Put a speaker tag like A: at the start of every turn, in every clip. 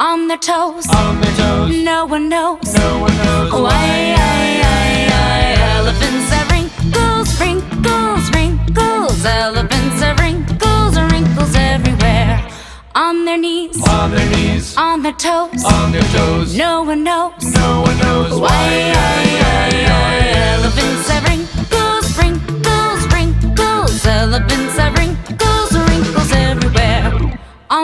A: on their toes.
B: on their toes.
A: No one knows
B: No one knows
A: why. Elephants have wrinkles, wrinkles, wrinkles. Elephants have wrinkles, wrinkles everywhere. On their knees,
B: On their knees,
A: on their toes.
B: on their toes.
A: No one knows
B: No one knows
A: why.
B: why.
A: Elephants have wrinkles, wrinkles, wrinkles. Elephants have wrinkles.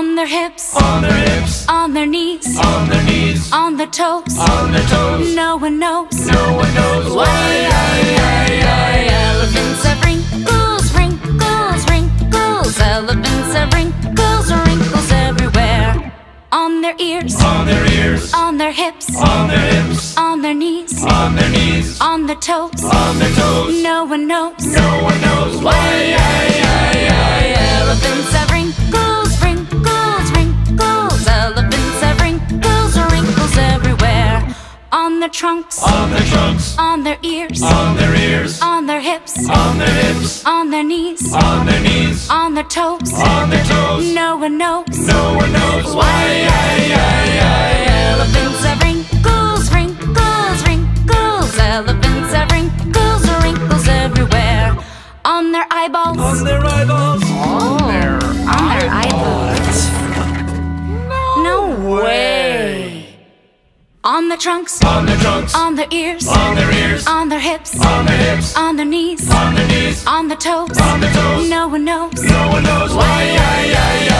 A: On their hips,
B: On their hips,
A: on their knees,
B: on their knees,
A: on their toes.
B: on their toes.
A: No one knows
B: No one knows
A: why.
B: why.
A: Elephants have wrinkles, wrinkles, wrinkles. Elephants have wrinkles, wrinkles everywhere. On their ears,
B: On their ears,
A: on their hips,
B: on their hips,
A: on their knees,
B: on their knees,
A: on their toes.
B: on their toes.
A: No one knows
B: No one knows
A: On their trunks,
B: On their trunks,
A: on their ears,
B: on their ears,
A: on their hips,
B: on their hips,
A: on their knees,
B: on their knees,
A: on their toes.
B: on their toes.
A: No one knows
B: No one knows why.
A: Elephants have wrinkles, wrinkles, wrinkles. Elephants have wrinkles, wrinkles everywhere. On their eyeballs,
B: On their eyeballs,
A: on their on eyeballs. No way. On their trunks,
B: on their trunks,
A: on their ears,
B: on their ears,
A: on their hips,
B: on their hips,
A: on their knees,
B: on their knees,
A: on their toes.
B: on their toes.
A: No one knows
B: No one knows why.